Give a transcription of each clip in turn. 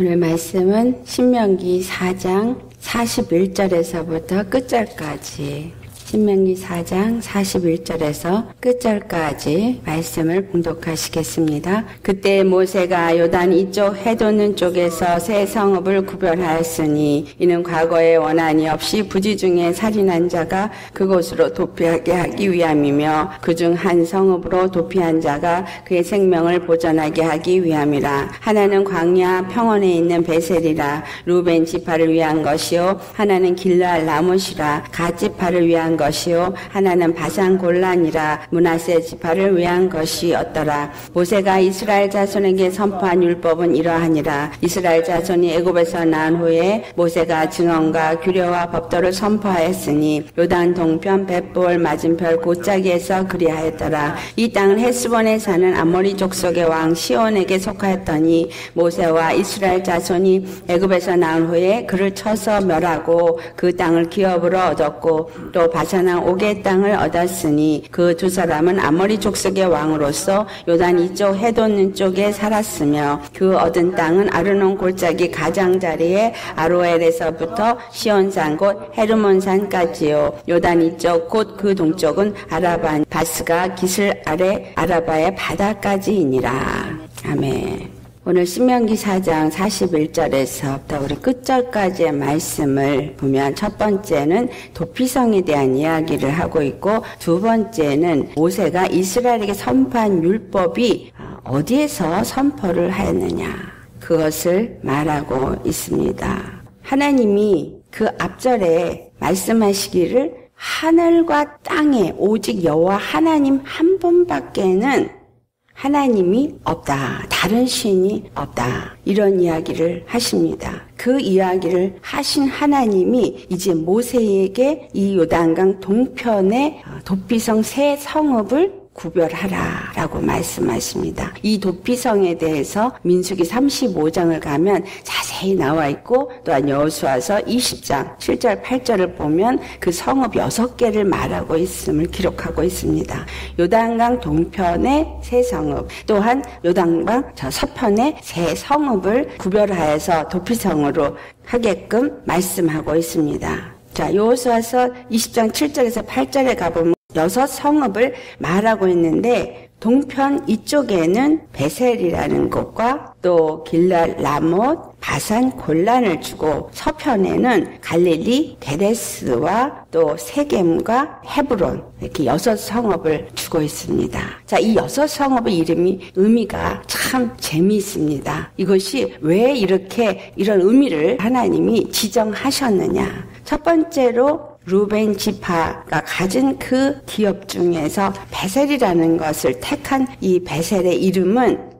오늘 말씀은 신명기 4장 41절에서부터 끝절까지 신명기 4장 41절에서 끝절까지 말씀을 봉독하시겠습니다. 그때 모세가 요단 이쪽 해돋는 쪽에서 새 성읍을 구별하였으니 이는 과거에 원한이 없이 부지 중에 살인한 자가 그곳으로 도피하게 하기 위함이며 그중 한 성읍으로 도피한 자가 그의 생명을 보전하게 하기 위함이라. 하나는 광야 평원에 있는 베셀이라. 루벤 지파를 위한 것이요. 하나는 길랄 라못이라. 갓 지파를 위한 것이요. 하나는 바산 곤란이라 문하세 지파를 위한 것이었더라. 모세가 이스라엘 자손에게 선포한 율법은 이러하니라. 이스라엘 자손이 애굽에서 난 후에 모세가 증언과 규례와 법도를 선포하였으니 요단 동편 벳볼 맞은편 고짜기에서 그리하였더라. 이 땅은 헤스본에 사는 아모리 족속의 왕 시온에게 속하였더니 모세와 이스라엘 자손이 애굽에서 나온 후에 그를 쳐서 멸하고 그 땅을 기업으로 얻었고 또 바 사나 옥의 땅을 얻었으니 그 두 사람은 아모리 족속의 왕으로서 요단 이쪽 해돋는 쪽에 살았으며 그 얻은 땅은 아르논 골짜기 가장자리에 아로엘에서부터 시온산 곧 헤르몬산까지요 요단 이쪽 곧 그 동쪽은 아라반 바스가 기슬 아래 아라바의 바다까지이니라 아멘. 오늘 신명기 4장 41절에서부터 우리 끝절까지의 말씀을 보면 첫 번째는 도피성에 대한 이야기를 하고 있고 두 번째는 모세가 이스라엘에게 선포한 율법이 어디에서 선포를 하였느냐 그것을 말하고 있습니다. 하나님이 그 앞절에 말씀하시기를 하늘과 땅에 오직 여호와 하나님 한 분밖에는 하나님이 없다. 다른 신이 없다. 이런 이야기를 하십니다. 그 이야기를 하신 하나님이 이제 모세에게 이 요단강 동편의 도피성 새 성읍을 구별하라 라고 말씀하십니다. 이 도피성에 대해서 민수기 35장을 가면 자세히 나와 있고 또한 여호수아서 20장 7절 8절을 보면 그 성읍 6개를 말하고 있음을 기록하고 있습니다. 요단강 동편의 새 성읍 또한 요단강 저 서편의 새 성읍을 구별하여서 도피성으로 하게끔 말씀하고 있습니다. 자, 여호수아서 20장 7절에서 8절에 가보면 여섯 성읍을 말하고 있는데 동편 이쪽에는 베셀이라는 곳과 또 길랄 라못, 바산 골란을 주고 서편에는 갈릴리, 데레스와 또 세겜과 헤브론 이렇게 여섯 성읍을 주고 있습니다. 자, 이 여섯 성읍의 이름이 의미가 참 재미있습니다. 이것이 왜 이렇게 이런 의미를 하나님이 지정하셨느냐? 첫 번째로 루벤 지파가 가진 그 기업 중에서 베셀이라는 것을 택한 이 베셀의 이름은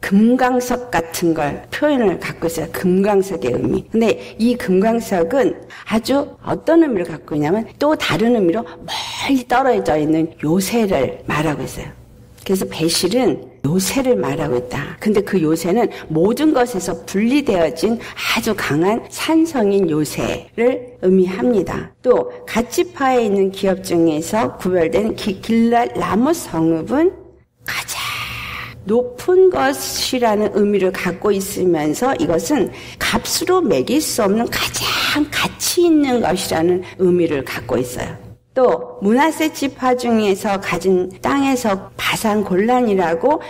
금강석 같은 걸 표현을 갖고 있어요. 금강석의 의미. 근데 이 금강석은 아주 어떤 의미를 갖고 있냐면 또 다른 의미로 멀리 떨어져 있는 요새를 말하고 있어요. 그래서 베실은 요새를 말하고 있다. 근데 그 요새는 모든 것에서 분리되어진 아주 강한 산성인 요새를 의미합니다. 또 가치파에 있는 기업 중에서 구별된 길랄 라모 성읍은 가장 높은 것이라는 의미를 갖고 있으면서 이것은 값으로 매길 수 없는 가장 가치 있는 것이라는 의미를 갖고 있어요. 또 문하세 지파 중에서 가진 땅에서 바산 곤란이라고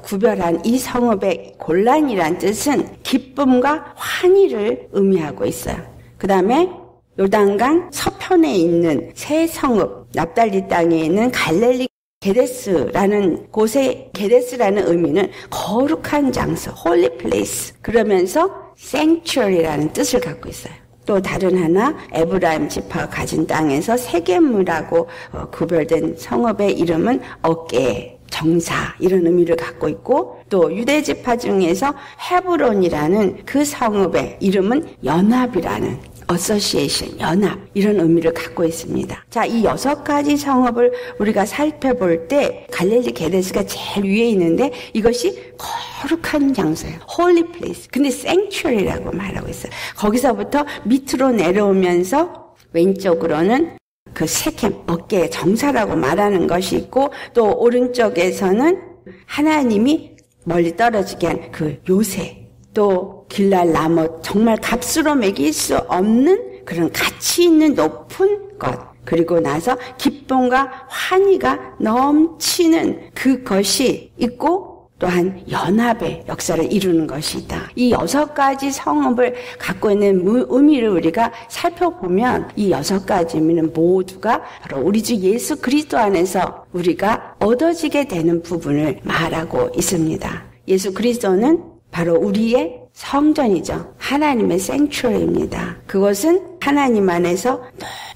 구별한 이 성읍의 곤란이란 뜻은 기쁨과 환희를 의미하고 있어요. 그 다음에 요단강 서편에 있는 새 성읍 납달리 땅에 있는 갈렐리 게데스라는 곳의 게데스라는 의미는 거룩한 장소, holy place. 그러면서 sanctuary라는 뜻을 갖고 있어요. 또 다른 하나 에브라임 지파가 가진 땅에서 세겜무라고 구별된 성읍의 이름은 어깨 정사 이런 의미를 갖고 있고 또 유대 지파 중에서 헤브론이라는 그 성읍의 이름은 연합이라는 association, 연합 이런 의미를 갖고 있습니다. 자, 이 여섯 가지 성읍을 우리가 살펴볼 때 갈릴리 게데스가 제일 위에 있는데 이것이 거룩한 장소예요. holy place. 근데 sanctuary라고 말하고 있어요. 거기서부터 밑으로 내려오면서 왼쪽으로는 그 세캠 어깨 정사라고 말하는 것이 있고 또 오른쪽에서는 하나님이 멀리 떨어지게 한 그 요새 또 길랄 나무 정말 값으로 매길 수 없는 그런 가치 있는 높은 것 그리고 나서 기쁨과 환희가 넘치는 그것이 있고 또한 연합의 역사를 이루는 것이다. 이 여섯 가지 성읍을 갖고 있는 의미를 우리가 살펴보면 이 여섯 가지 의미는 모두가 바로 우리 주 예수 그리스도 안에서 우리가 얻어지게 되는 부분을 말하고 있습니다. 예수 그리스도는 바로 우리의 성전이죠. 하나님의 생츄어입니다. 그것은 하나님 안에서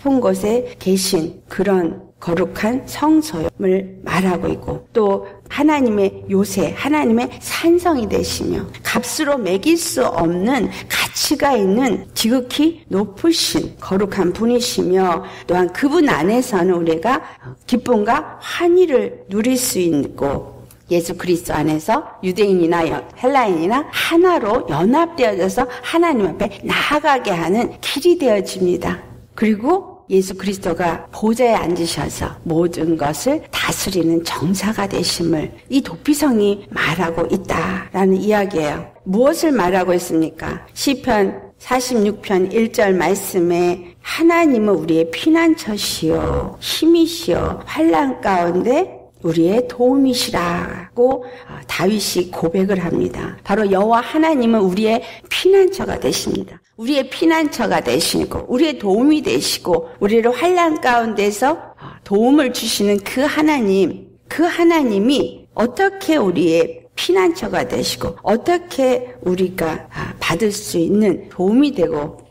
높은 곳에 계신 그런 거룩한 성소임을 말하고 있고 또 하나님의 요새, 하나님의 산성이 되시며 값으로 매길 수 없는 가치가 있는 지극히 높으신 거룩한 분이시며 또한 그분 안에서는 우리가 기쁨과 환희를 누릴 수 있고 예수 그리스도 안에서 유대인이나 헬라인이나 하나로 연합되어져서 하나님 앞에 나아가게 하는 길이 되어집니다. 그리고 예수 그리스도가 보좌에 앉으셔서 모든 것을 다스리는 정사가 되심을 이 도피성이 말하고 있다라는 이야기예요. 무엇을 말하고 있습니까? 시편 46편 1절 말씀에 하나님은 우리의 피난처시요 힘이시요 환란 가운데 우리의 도움이시라고 어, 다윗이 고백을 합니다. 바로 여호와 하나님은 우리의 피난처가 되십니다. 우리의 피난처가 되시고 우리의 도움이 되시고 우리를 환란 가운데서 어, 도움을 주시는 그 하나님, 그 하나님이 어떻게 우리의 피난처가 되시고 어떻게 우리가 아, 받을 수 있는 도움이 되고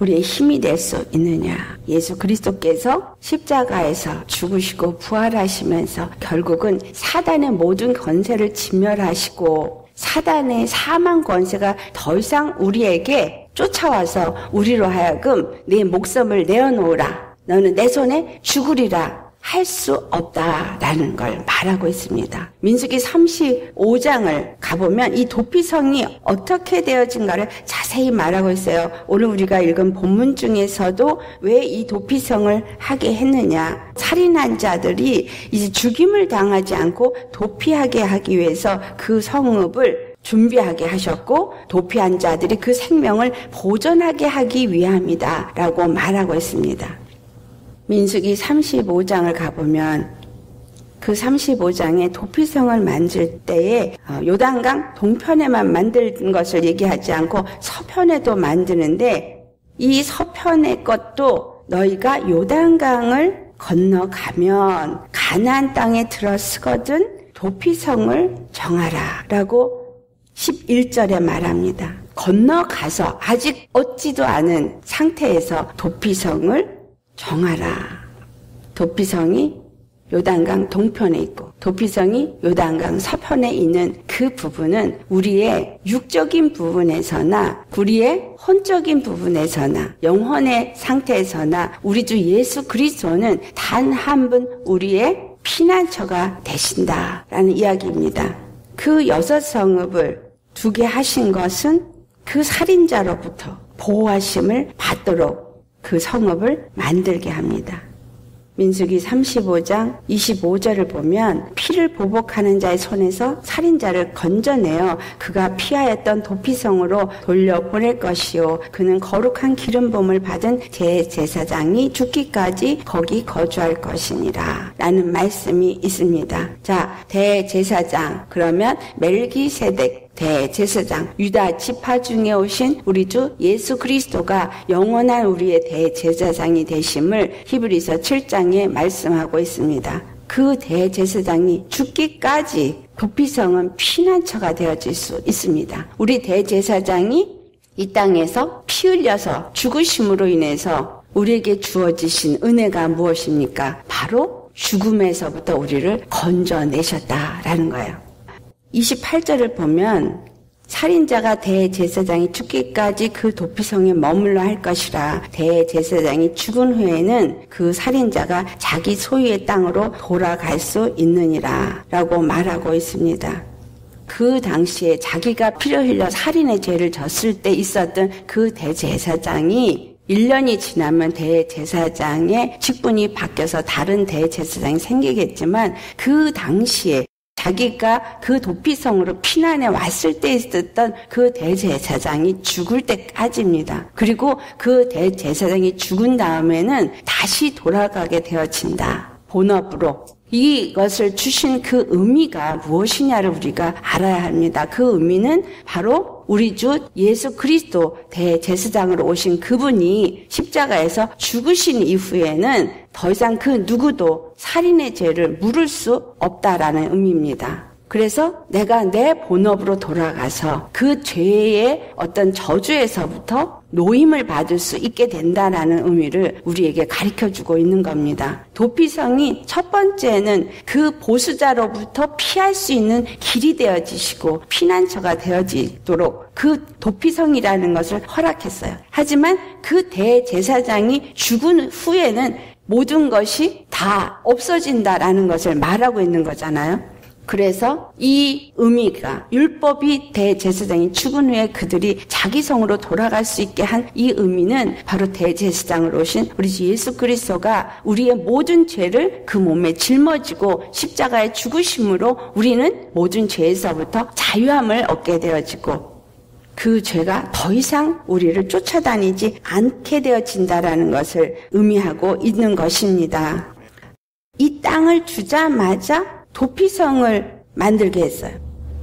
우리의 힘이 될 수 있느냐. 예수 그리스도께서 십자가에서 죽으시고 부활하시면서 결국은 사단의 모든 권세를 진멸하시고 사단의 사망 권세가 더 이상 우리에게 쫓아와서 우리로 하여금 내 목숨을 내어놓으라. 너는 내 손에 죽으리라. 할 수 없다라는 걸 말하고 있습니다. 민수기 35장을 가보면 이 도피성이 어떻게 되어진가를 자세히 말하고 있어요. 오늘 우리가 읽은 본문 중에서도 왜 이 도피성을 하게 했느냐. 살인한 자들이 이제 죽임을 당하지 않고 도피하게 하기 위해서 그 성읍을 준비하게 하셨고 도피한 자들이 그 생명을 보존하게 하기 위함이다 라고 말하고 있습니다. 민숙이 35장을 가보면 그 35장에 도피성을 만들 때에 어, 요단강 동편에만 만든 것을 얘기하지 않고 서편에도 만드는데 이 서편의 것도 너희가 요단강을 건너가면 가나안 땅에 들어서거든 도피성을 정하라라고 11절에 말합니다. 건너가서 아직 얻지도 않은 상태에서 도피성을 정하라. 도피성이 요단강 동편에 있고 도피성이 요단강 서편에 있는 그 부분은 우리의 육적인 부분에서나 우리의 혼적인 부분에서나 영혼의 상태에서나 우리 주 예수 그리스도는 단 한 분 우리의 피난처가 되신다라는 이야기입니다. 그 여섯 성읍을 두게 하신 것은 그 살인자로부터 보호하심을 받도록 그 성읍을 만들게 합니다. 민수기 35장 25절을 보면 피를 보복하는 자의 손에서 살인자를 건져내어 그가 피하였던 도피성으로 돌려보낼 것이요 그는 거룩한 기름 봄을 받은 제제사장이 죽기까지 거기 거주할 것이니라 라는 말씀이 있습니다. 자 대제사장 그러면 멜기세덱 대제사장 유다 지파 중에 오신 우리 주 예수 그리스도가 영원한 우리의 대제사장이 되심을 히브리서 7장에 말씀하고 있습니다. 그 대제사장이 죽기까지 도피성은 피난처가 되어질 수 있습니다. 우리 대제사장이 이 땅에서 피 흘려서 죽으심으로 인해서 우리에게 주어지신 은혜가 무엇입니까? 바로 죽음에서부터 우리를 건져내셨다라는 거예요. 28절을 보면 살인자가 대제사장이 죽기까지 그 도피성에 머물러 할 것이라 대제사장이 죽은 후에는 그 살인자가 자기 소유의 땅으로 돌아갈 수 있느니라 라고 말하고 있습니다. 그 당시에 자기가 피를 흘려 살인의 죄를 졌을 때 있었던 그 대제사장이 1년이 지나면 대제사장의 직분이 바뀌어서 다른 대제사장이 생기겠지만 그 당시에 자기가 그 도피성으로 피난해 왔을 때 있었던 그 대제사장이 죽을 때까지입니다. 그리고 그 대제사장이 죽은 다음에는 다시 돌아가게 되어진다. 본업으로 이것을 주신 그 의미가 무엇이냐를 우리가 알아야 합니다. 그 의미는 바로 우리 주 예수 그리스도 대제사장으로 오신 그분이 십자가에서 죽으신 이후에는 더 이상 그 누구도 살인의 죄를 물을 수 없다라는 의미입니다. 그래서 내가 내 본업으로 돌아가서 그 죄의 어떤 저주에서부터 노임을 받을 수 있게 된다라는 의미를 우리에게 가르쳐 주고 있는 겁니다. 도피성이 첫 번째는 그 보수자로부터 피할 수 있는 길이 되어지시고 피난처가 되어지도록 그 도피성이라는 것을 허락했어요. 하지만 그 대제사장이 죽은 후에는 모든 것이 다 없어진다라는 것을 말하고 있는 거잖아요. 그래서 이 의미가 율법이 대제사장이 죽은 후에 그들이 자기 성으로 돌아갈 수 있게 한 이 의미는 바로 대제사장으로 오신 우리 예수 그리스도가 우리의 모든 죄를 그 몸에 짊어지고 십자가에 죽으심으로 우리는 모든 죄에서부터 자유함을 얻게 되어지고 그 죄가 더 이상 우리를 쫓아다니지 않게 되어진다라는 것을 의미하고 있는 것입니다. 이 땅을 주자마자 도피성을 만들게 했어요.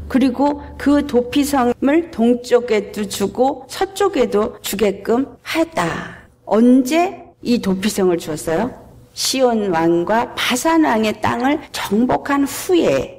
그리고 그 도피성을 동쪽에도 주고 서쪽에도 주게끔 했다. 언제 이 도피성을 주었어요? 시온 왕과 바산 왕의 땅을 정복한 후에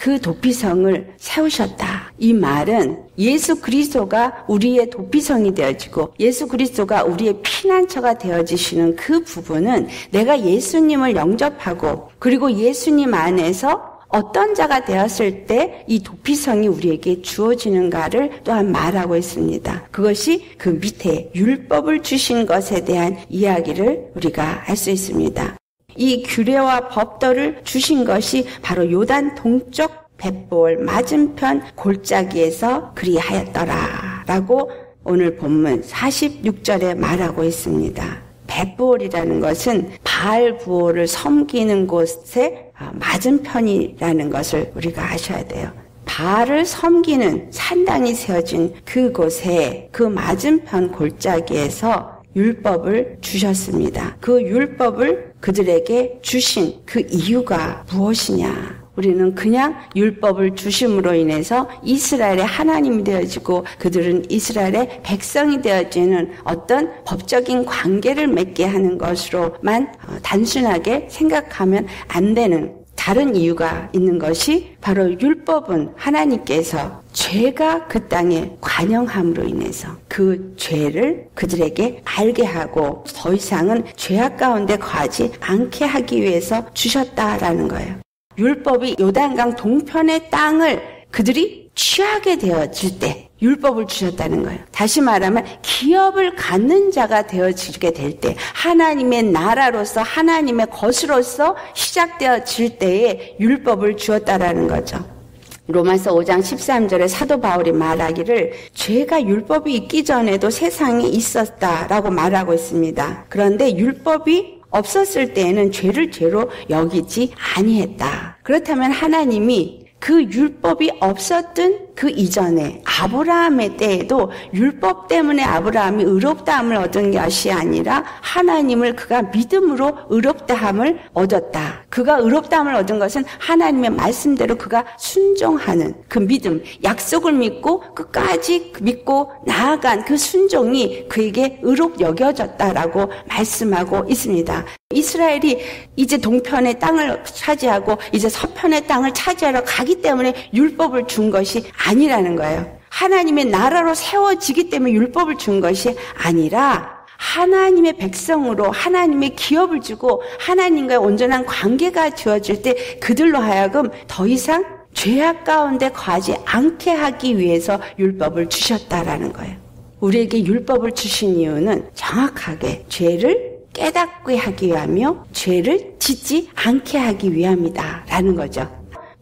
그 도피성을 세우셨다. 이 말은 예수 그리스도가 우리의 도피성이 되어지고 예수 그리스도가 우리의 피난처가 되어지시는 그 부분은 내가 예수님을 영접하고 그리고 예수님 안에서 어떤 자가 되었을 때 이 도피성이 우리에게 주어지는가를 또한 말하고 있습니다. 그것이 그 밑에 율법을 주신 것에 대한 이야기를 우리가 알 수 있습니다. 이 규례와 법도를 주신 것이 바로 요단 동쪽 뱃볼 맞은편 골짜기에서 그리하였더라. 라고 오늘 본문 46절에 말하고 있습니다. 뱃볼이라는 것은 바알 부호를 섬기는 곳의 맞은편이라는 것을 우리가 아셔야 돼요. 바알을 섬기는 산당이 세워진 그곳에 그 맞은편 골짜기에서 율법을 주셨습니다. 그 율법을 그들에게 주신 그 이유가 무엇이냐? 우리는 그냥 율법을 주심으로 인해서 이스라엘의 하나님이 되어지고 그들은 이스라엘의 백성이 되어지는 어떤 법적인 관계를 맺게 하는 것으로만 어, 단순하게 생각하면 안 되는 다른 이유가 있는 것이 바로 율법은 하나님께서 죄가 그 땅에 관영함으로 인해서 그 죄를 그들에게 알게 하고 더 이상은 죄악 가운데 거하지 않게 하기 위해서 주셨다라는 거예요. 율법이 요단강 동편의 땅을 그들이 취하게 되어질 때 율법을 주셨다는 거예요. 다시 말하면 기업을 갖는 자가 되어지게 될 때, 하나님의 나라로서 하나님의 것으로서 시작되어질 때에 율법을 주었다라는 거죠. 로마서 5장 13절에 사도 바울이 말하기를 죄가 율법이 있기 전에도 세상에 있었다라고 말하고 있습니다. 그런데 율법이 없었을 때에는 죄를 죄로 여기지 아니했다. 그렇다면 하나님이 그 율법이 없었던 그 이전에 아브라함의 때에도 율법 때문에 아브라함이 의롭다함을 얻은 것이 아니라 하나님을 그가 믿음으로 의롭다함을 얻었다. 그가 의롭다함을 얻은 것은 하나님의 말씀대로 그가 순종하는 그 믿음, 약속을 믿고 끝까지 믿고 나아간 그 순종이 그에게 의롭 여겨졌다라고 말씀하고 있습니다. 이스라엘이 이제 동편의 땅을 차지하고 이제 서편의 땅을 차지하러 가기 때문에 율법을 준 것이 아니라는 거예요. 하나님의 나라로 세워지기 때문에 율법을 준 것이 아니라 하나님의 백성으로 하나님의 기업을 주고 하나님과의 온전한 관계가 주어질 때 그들로 하여금 더 이상 죄악 가운데 거하지 않게 하기 위해서 율법을 주셨다라는 거예요. 우리에게 율법을 주신 이유는 정확하게 죄를 깨닫게 하기 위하며 죄를 짓지 않게 하기 위함이다. 라는 거죠.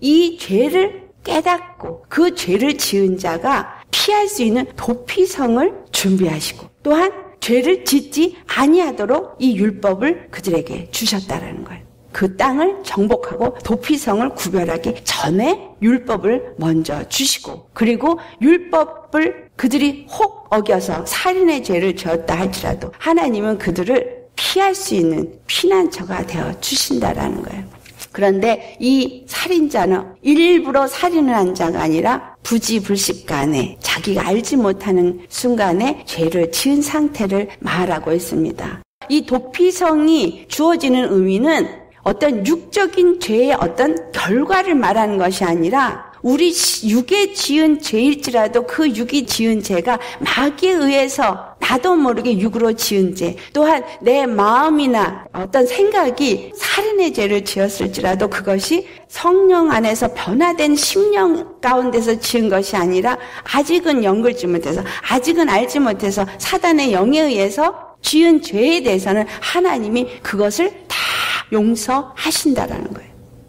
이 죄를 깨닫고 그 죄를 지은 자가 피할 수 있는 도피성을 준비하시고 또한 죄를 짓지 아니하도록 이 율법을 그들에게 주셨다라는 거예요. 그 땅을 정복하고 도피성을 구별하기 전에 율법을 먼저 주시고 그리고 율법을 그들이 혹 어겨서 살인의 죄를 지었다 할지라도 하나님은 그들을 피할 수 있는 피난처가 되어 주신다라는 거예요. 그런데 이 살인자는 일부러 살인을 한 자가 아니라 부지불식 간에 자기가 알지 못하는 순간에 죄를 지은 상태를 말하고 있습니다. 이 도피성이 주어지는 의미는 어떤 육적인 죄의 어떤 결과를 말하는 것이 아니라 우리 육에 지은 죄일지라도 그 육이 지은 죄가 마귀에 의해서 나도 모르게 육으로 지은 죄, 또한 내 마음이나 어떤 생각이 살인의 죄를 지었을지라도 그것이 성령 안에서 변화된 심령 가운데서 지은 것이 아니라 아직은 연결지 못해서, 아직은 알지 못해서 사단의 영에 의해서 지은 죄에 대해서는 하나님이 그것을 다 용서하신다라는 거예요.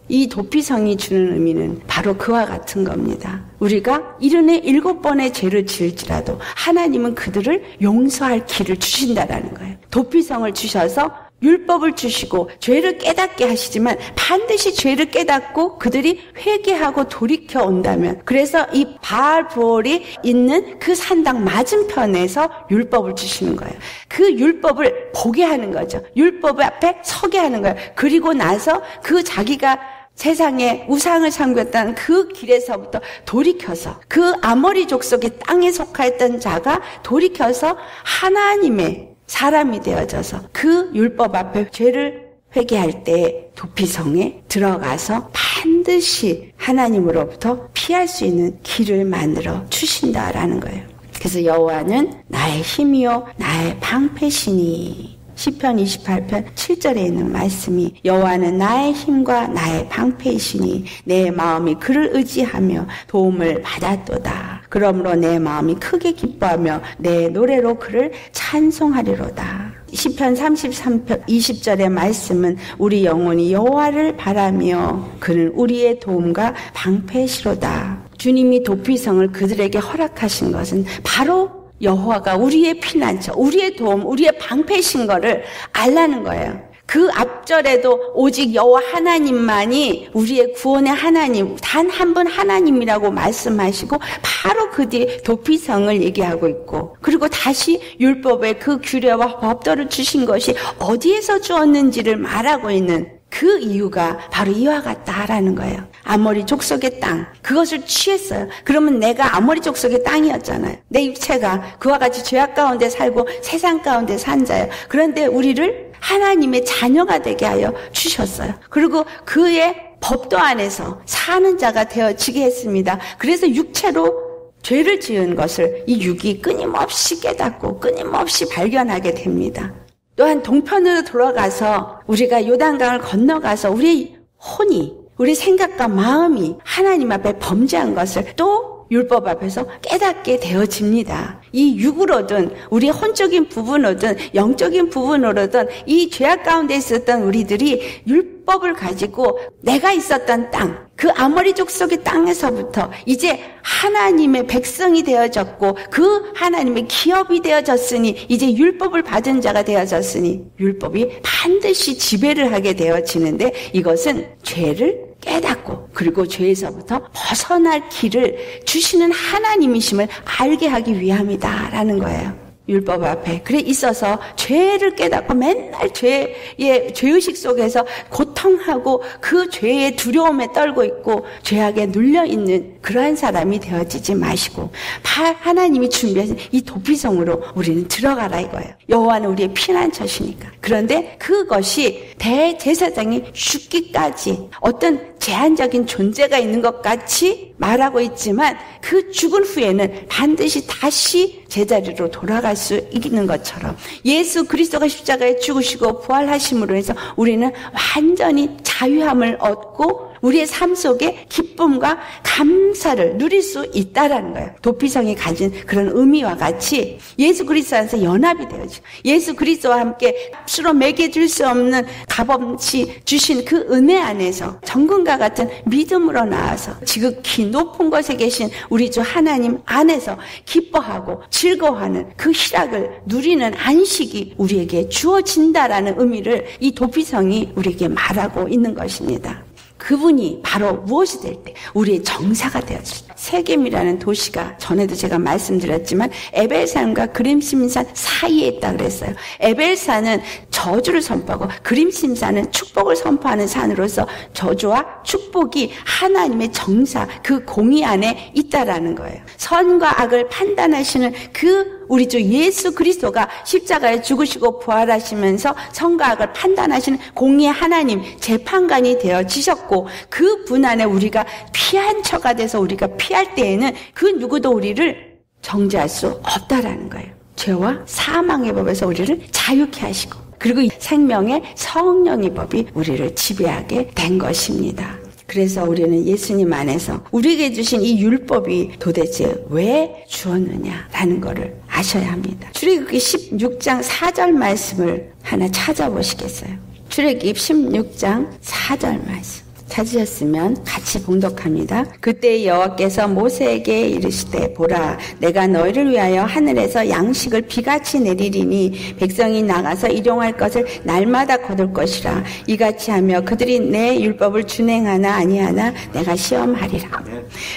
이 도피성이 주는 의미는 바로 그와 같은 겁니다. 우리가 이른해 일곱 번의 죄를 지을지라도 하나님은 그들을 용서할 길을 주신다라는 거예요. 도피성을 주셔서 율법을 주시고 죄를 깨닫게 하시지만 반드시 죄를 깨닫고 그들이 회개하고 돌이켜 온다면 그래서 이 바알 부올이 있는 그 산당 맞은편에서 율법을 주시는 거예요. 그 율법을 보게 하는 거죠. 율법 앞에 서게 하는 거예요. 그리고 나서 그 자기가 세상에 우상을 섬겼다는 그 길에서부터 돌이켜서 그 아모리 족 속의 땅에 속하였던 자가 돌이켜서 하나님의 사람이 되어져서 그 율법 앞에 죄를 회개할 때 도피성에 들어가서 반드시 하나님으로부터 피할 수 있는 길을 만들어 주신다라는 거예요. 그래서 여호와는 나의 힘이요 나의 방패시니 시편 28편 7절에 있는 말씀이 여호와는 나의 힘과 나의 방패이시니 내 마음이 그를 의지하며 도움을 받았도다. 그러므로 내 마음이 크게 기뻐하며 내 노래로 그를 찬송하리로다. 시편 33편 20절의 말씀은 우리 영혼이 여호와를 바라며 그는 우리의 도움과 방패시로다. 주님이 도피성을 그들에게 허락하신 것은 바로 여호와가 우리의 피난처, 우리의 도움, 우리의 방패신 거를 알라는 거예요. 그 앞절에도 오직 여호와 하나님만이 우리의 구원의 하나님, 단 한 분 하나님이라고 말씀하시고 바로 그 뒤에 도피성을 얘기하고 있고 그리고 다시 율법의 그 규례와 법도를 주신 것이 어디에서 주었는지를 말하고 있는 그 이유가 바로 이와 같다라는 거예요. 아모리 족속의 땅. 그것을 취했어요. 그러면 내가 아모리 족속의 땅이었잖아요. 내 육체가 그와 같이 죄악 가운데 살고 세상 가운데 산 자예요. 그런데 우리를 하나님의 자녀가 되게 하여 주셨어요. 그리고 그의 법도 안에서 사는 자가 되어지게 했습니다. 그래서 육체로 죄를 지은 것을 이 육이 끊임없이 깨닫고 끊임없이 발견하게 됩니다. 또한 동편으로 돌아가서 우리가 요단강을 건너가서 우리 혼이 우리 생각과 마음이 하나님 앞에 범죄한 것을 또 율법 앞에서 깨닫게 되어집니다. 이 육으로든 우리 혼적인 부분으로든 영적인 부분으로든 이 죄악 가운데 있었던 우리들이 율법을 가지고 내가 있었던 땅, 그 아모리 족속의 땅에서부터 이제 하나님의 백성이 되어졌고 그 하나님의 기업이 되어졌으니 이제 율법을 받은 자가 되어졌으니 율법이 반드시 지배를 하게 되어지는데 이것은 죄를 깨닫고 그리고 죄에서부터 벗어날 길을 주시는 하나님이심을 알게 하기 위함이다라는 거예요. 율법 앞에 그래 있어서 죄를 깨닫고 맨날 죄의 죄의식 속에서 고통하고 그 죄의 두려움에 떨고 있고 죄악에 눌려 있는 그러한 사람이 되어지지 마시고 하나님이 준비하신 이 도피성으로 우리는 들어가라 이거예요. 여호와는 우리의 피난처시니까. 그런데 그것이 대제사장이 죽기까지 어떤 제한적인 존재가 있는 것 같이 말하고 있지만 그 죽은 후에는 반드시 다시 제자리로 돌아갈 수 있는 것처럼 예수 그리스도가 십자가에 죽으시고 부활하심으로 해서 우리는 완전히 자유함을 얻고 우리의 삶 속에 기쁨과 감사를 누릴 수 있다라는 거예요. 도피성이 가진 그런 의미와 같이 예수 그리스도 안에서 연합이 되어져. 예수 그리스도와 함께 수로 매겨줄 수 없는 값없이 주신 그 은혜 안에서 정금과 같은 믿음으로 나와서 지극히 높은 곳에 계신 우리 주 하나님 안에서 기뻐하고 즐거워하는 그 희락을 누리는 안식이 우리에게 주어진다라는 의미를 이 도피성이 우리에게 말하고 있는 것입니다. 그분이 바로 무엇이 될 때? 우리의 정사가 되어질 때. 세겜이라는 도시가 전에도 제가 말씀드렸지만 에벨산과 그림심산 사이에 있다 그랬어요. 에벨산은 저주를 선포하고 그림심산은 축복을 선포하는 산으로서 저주와 축복이 하나님의 정사 그 공의 안에 있다라는 거예요. 선과 악을 판단하시는 그 우리 주 예수 그리스도가 십자가에 죽으시고 부활하시면서 선과 악을 판단하시는 공의 하나님 재판관이 되어 지셨고 그 분 안에 우리가 피한 처가 돼서 우리가 피할 때에는 그 누구도 우리를 정죄할 수 없다라는 거예요. 죄와 사망의 법에서 우리를 자유케 하시고 그리고 생명의 성령의 법이 우리를 지배하게 된 것입니다. 그래서 우리는 예수님 안에서 우리에게 주신 이 율법이 도대체 왜 주었느냐라는 것을 아셔야 합니다. 출애굽기 16장 4절 말씀을 하나 찾아보시겠어요? 출애굽 16장 4절 말씀. 찾으셨으면 같이 봉독합니다. 그때 여호와께서 모세에게 이르시되 보라 내가 너희를 위하여 하늘에서 양식을 비같이 내리리니 백성이 나가서 일용할 것을 날마다 거둘 것이라 이같이 하며 그들이 내 율법을 준행하나 아니하나 내가 시험하리라.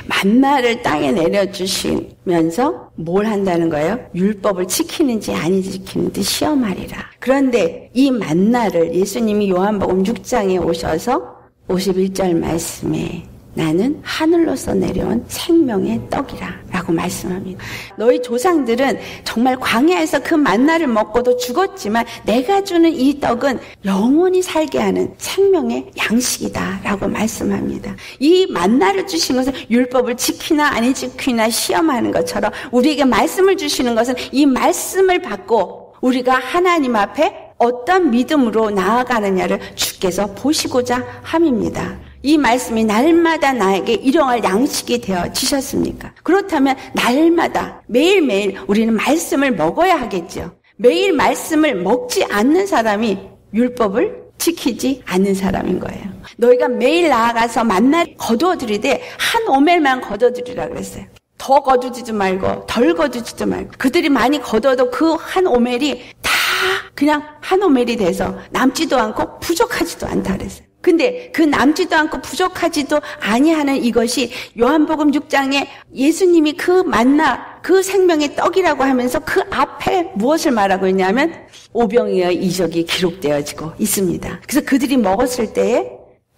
만나를 땅에 내려 주시면서 뭘 한다는 거예요? 율법을 지키는지 아니 지키는지 시험하리라. 그런데 이 만나를 예수님이 요한복음 6장에 오셔서 51절 말씀에 나는 하늘로서 내려온 생명의 떡이라 라고 말씀합니다. 너희 조상들은 정말 광야에서 그 만나를 먹고도 죽었지만 내가 주는 이 떡은 영원히 살게 하는 생명의 양식이다 라고 말씀합니다. 이 만나를 주신 것은 율법을 지키나 아니 지키나 시험하는 것처럼 우리에게 말씀을 주시는 것은 이 말씀을 받고 우리가 하나님 앞에 어떤 믿음으로 나아가느냐를 주께서 보시고자 함입니다. 이 말씀이 날마다 나에게 일용할 양식이 되어 지셨습니까? 그렇다면 날마다 매일매일 우리는 말씀을 먹어야 하겠죠. 매일 말씀을 먹지 않는 사람이 율법을 지키지 않는 사람인 거예요. 너희가 매일 나아가서 만나 거두어 드리되 한 오멜만 거두어 드리라 그랬어요. 더 거두지도 말고 덜 거두지도 말고 그들이 많이 거둬도 그 한 오멜이 다 그냥 한 오멜이 돼서 남지도 않고 부족하지도 않다 그랬어요. 근데 그 남지도 않고 부족하지도 아니하는 이것이 요한복음 6장에 예수님이 그 만나 그 생명의 떡이라고 하면서 그 앞에 무엇을 말하고 있냐면 오병이어 이적이 기록되어지고 있습니다. 그래서 그들이 먹었을 때에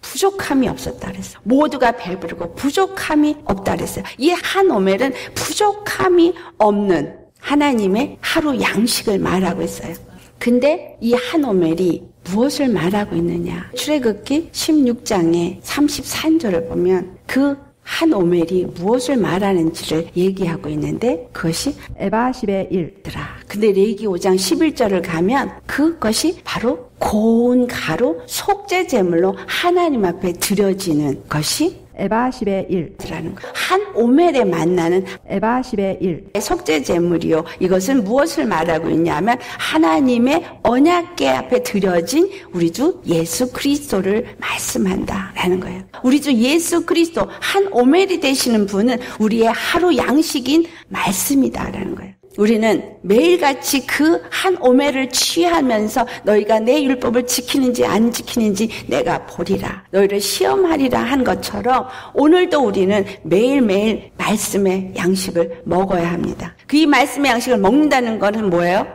부족함이 없었다 그랬어. 모두가 배부르고 부족함이 없다 그랬어요. 이 한 오멜은 부족함이 없는 하나님의 하루 양식을 말하고 있어요. 근데 이 한 오멜이 무엇을 말하고 있느냐? 출애굽기 16장의 34절을 보면 그 한 오멜이 무엇을 말하는지를 얘기하고 있는데 그것이 에바 10의 1더라. 근데 레기 5장 11절을 가면 그것이 바로 고운 가루 속죄 제물로 하나님 앞에 드려지는 것이 에바 10의 1. 라는 거. 한 오멜에 만나는 에바 10의 1. 속죄 제물이요. 이것은 무엇을 말하고 있냐면 하나님의 언약계 앞에 드려진 우리 주 예수 그리스도를 말씀한다라는 거예요. 우리 주 예수 그리스도 한 오멜이 되시는 분은 우리의 하루 양식인 말씀이다라는 거예요. 우리는 매일같이 그 한 오매를 취하면서 너희가 내 율법을 지키는지 안 지키는지 내가 보리라. 너희를 시험하리라 한 것처럼 오늘도 우리는 매일매일 말씀의 양식을 먹어야 합니다. 그 이 말씀의 양식을 먹는다는 것은 뭐예요?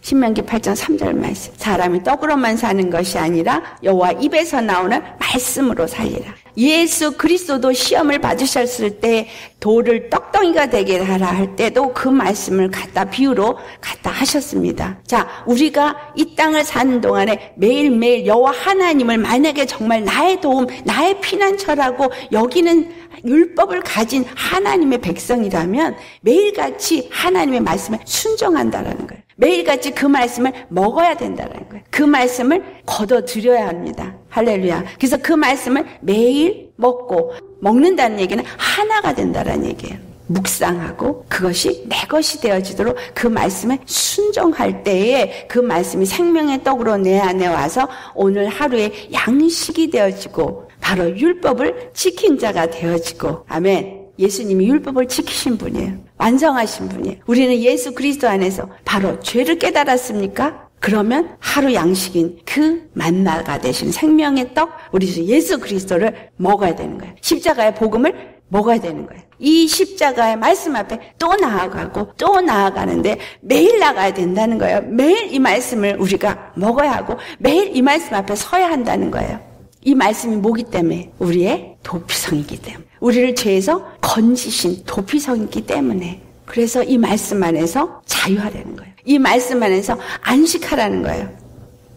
신명기 8장 3절 말씀. 사람이 떡으로만 사는 것이 아니라 여호와 입에서 나오는 말씀으로 살리라. 예수 그리스도도 시험을 받으셨을 때 돌을 떡덩이가 되게 하라 할 때도 그 말씀을 갖다 비유로 갖다 하셨습니다. 자, 우리가 이 땅을 사는 동안에 매일매일 여호와 하나님을 만약에 정말 나의 도움, 나의 피난처라고 여기는 율법을 가진 하나님의 백성이라면 매일같이 하나님의 말씀에 순종한다라는 거예요. 매일같이 그 말씀을 먹어야 된다는 거예요. 그 말씀을 걷어들여야 합니다. 할렐루야. 그래서 그 말씀을 매일 먹고 먹는다는 얘기는 하나가 된다는 얘기예요. 묵상하고 그것이 내 것이 되어지도록 그 말씀에 순종할 때에 그 말씀이 생명의 떡으로 내 안에 와서 오늘 하루의 양식이 되어지고 바로 율법을 지킨 자가 되어지고 아멘. 예수님이 율법을 지키신 분이에요. 완성하신 분이에요. 우리는 예수 그리스도 안에서 바로 죄를 깨달았습니까? 그러면 하루 양식인 그 만나가 되신 생명의 떡, 우리 주 예수 그리스도를 먹어야 되는 거예요. 십자가의 복음을 먹어야 되는 거예요. 이 십자가의 말씀 앞에 또 나아가고 또 나아가는데 매일 나가야 된다는 거예요. 매일 이 말씀을 우리가 먹어야 하고 매일 이 말씀 앞에 서야 한다는 거예요. 이 말씀이 뭐기 때문에 우리의 도피성이기 때문에 우리를 죄에서 건지신 도피성이기 때문에 그래서 이 말씀 안에서 자유하라는 거예요. 이 말씀 안에서 안식하라는 거예요.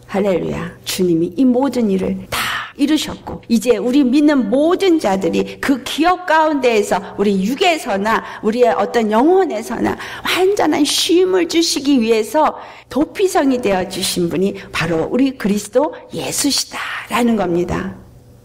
할렐루야. 주님이 이 모든 일을 다 이루셨고 이제 우리 믿는 모든 자들이 그 기업 가운데에서 우리 육에서나 우리의 어떤 영혼에서나 완전한 쉼을 주시기 위해서 도피성이 되어 주신 분이 바로 우리 그리스도 예수시다라는 겁니다.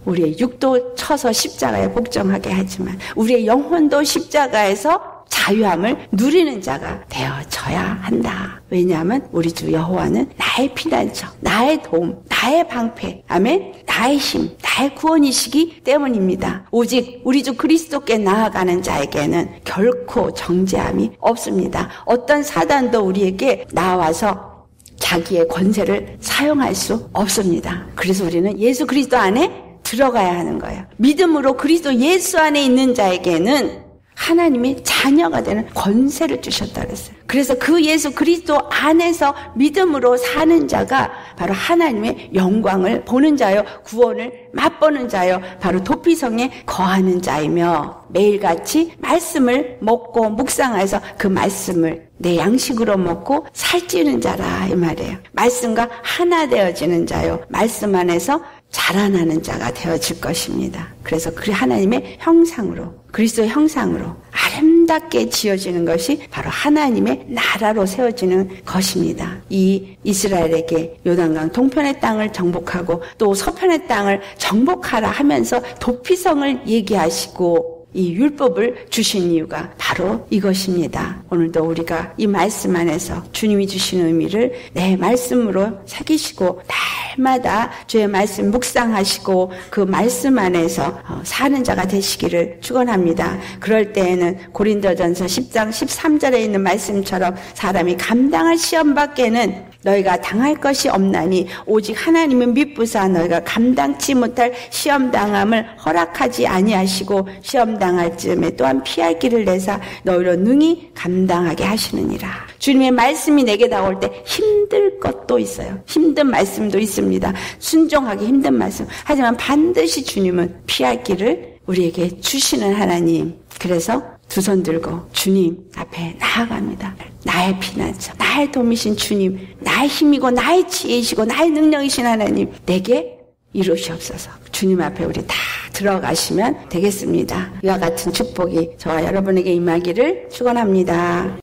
우리의 육도 쳐서 십자가에 복종하게 하지만 우리의 영혼도 십자가에서 자유함을 누리는 자가 되어져야 한다. 왜냐하면 우리 주 여호와는 나의 피난처, 나의 도움, 나의 방패, 아멘, 나의 힘, 나의 구원이시기 때문입니다. 오직 우리 주 그리스도께 나아가는 자에게는 결코 정죄함이 없습니다. 어떤 사단도 우리에게 나와서 자기의 권세를 사용할 수 없습니다. 그래서 우리는 예수 그리스도 안에 들어가야 하는 거예요. 믿음으로 그리스도 예수 안에 있는 자에게는 하나님의 자녀가 되는 권세를 주셨다 그랬어요. 그래서 그 예수 그리스도 안에서 믿음으로 사는 자가 바로 하나님의 영광을 보는 자요, 구원을 맛보는 자요, 바로 도피성에 거하는 자이며 매일같이 말씀을 먹고 묵상해서 그 말씀을 내 양식으로 먹고 살찌는 자라 이 말이에요. 말씀과 하나 되어지는 자요. 말씀 안에서 자라나는 자가 되어질 것입니다. 그래서 그 하나님의 형상으로 그리스도의 형상으로 아름답게 지어지는 것이 바로 하나님의 나라로 세워지는 것입니다. 이 이스라엘에게 요단강 동편의 땅을 정복하고 또 서편의 땅을 정복하라 하면서 도피성을 얘기하시고 이 율법을 주신 이유가 바로 이것입니다. 오늘도 우리가 이 말씀 안에서 주님이 주신 의미를 내 말씀으로 새기시고 날마다 주의 말씀 묵상하시고 그 말씀 안에서 어, 사는 자가 되시기를 축원합니다. 그럴 때에는 고린도전서 10장 13절에 있는 말씀처럼 사람이 감당할 시험 밖에는 너희가 당할 것이 없나니 오직 하나님은 믿부사 너희가 감당치 못할 시험 당함을 허락하지 아니하시고 시험 당할 즈음에 또한 피할 길을 내사 너희로 능히 감당하게 하시느니라. 주님의 말씀이 내게 나올 때 힘들 것도 있어요. 힘든 말씀도 있습니다. 순종하기 힘든 말씀. 하지만 반드시 주님은 피할 길을 우리에게 주시는 하나님. 그래서 두 손 들고 주님 앞에 나아갑니다. 나의 피난처, 나의 도미신 주님, 나의 힘이고 나의 지혜이시고 나의 능력이신 하나님, 내게 이루시옵소서. 주님 앞에 우리 다 들어가시면 되겠습니다. 이와 같은 축복이 저와 여러분에게 임하기를 축원합니다.